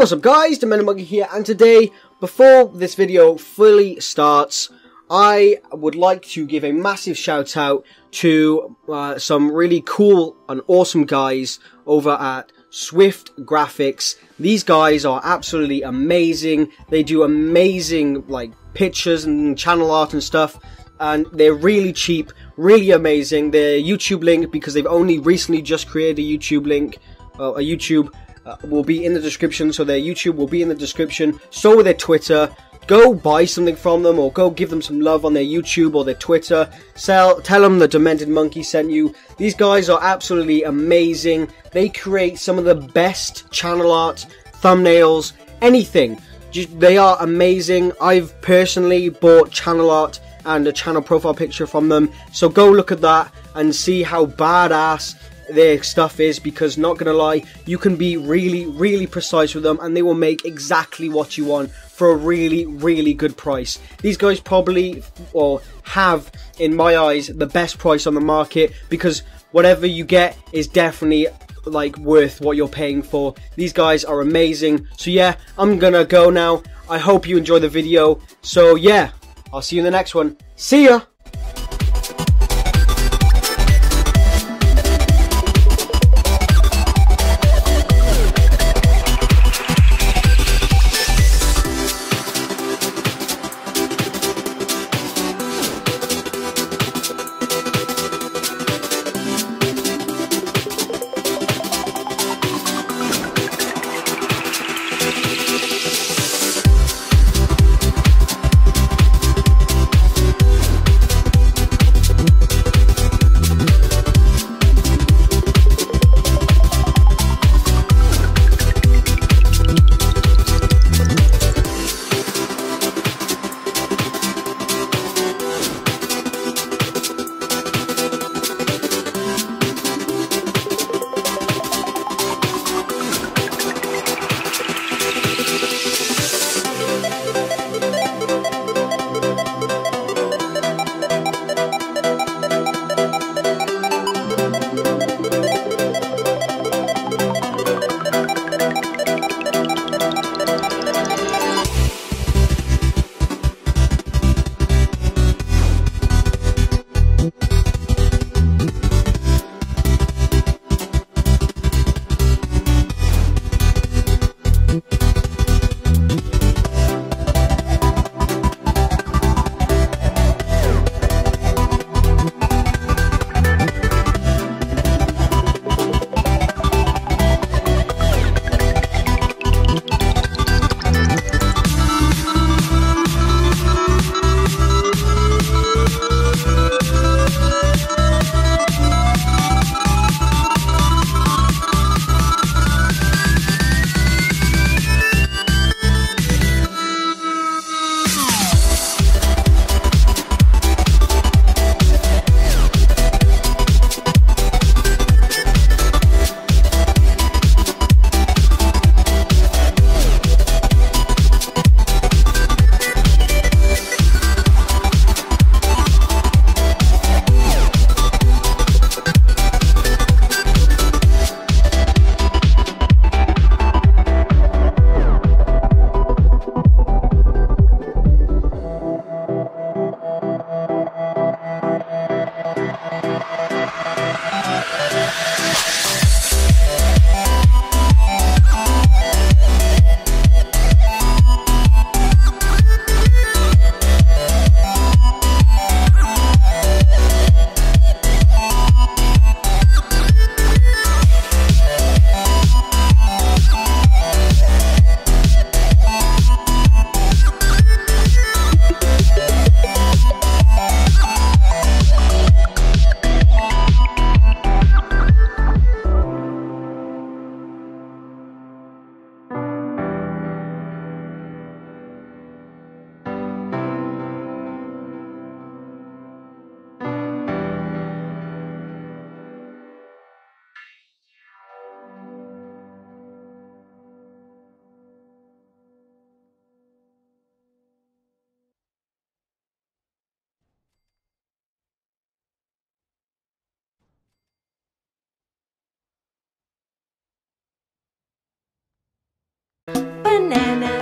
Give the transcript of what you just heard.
what's up guys, the Monkey here, and today, before this video fully starts, I would like to give a massive shout out to uh, some really cool and awesome guys over at Swift Graphics. These guys are absolutely amazing. They do amazing like pictures and channel art and stuff and they're really cheap, really amazing. Their YouTube link, because they've only recently just created a YouTube link, uh, a YouTube uh, will be in the description. So their YouTube will be in the description. So will their Twitter. Go buy something from them, or go give them some love on their YouTube or their Twitter. Sell, tell them the Demented Monkey sent you. These guys are absolutely amazing. They create some of the best channel art, thumbnails, anything. They are amazing. I've personally bought channel art and a channel profile picture from them. So go look at that and see how badass their stuff is because not gonna lie, you can be really, really precise with them and they will make exactly what you want for a really, really good price. These guys probably or have, in my eyes, the best price on the market because whatever you get is definitely like worth what you're paying for. These guys are amazing. So yeah, I'm gonna go now. I hope you enjoy the video. So yeah, I'll see you in the next one. See ya! banana.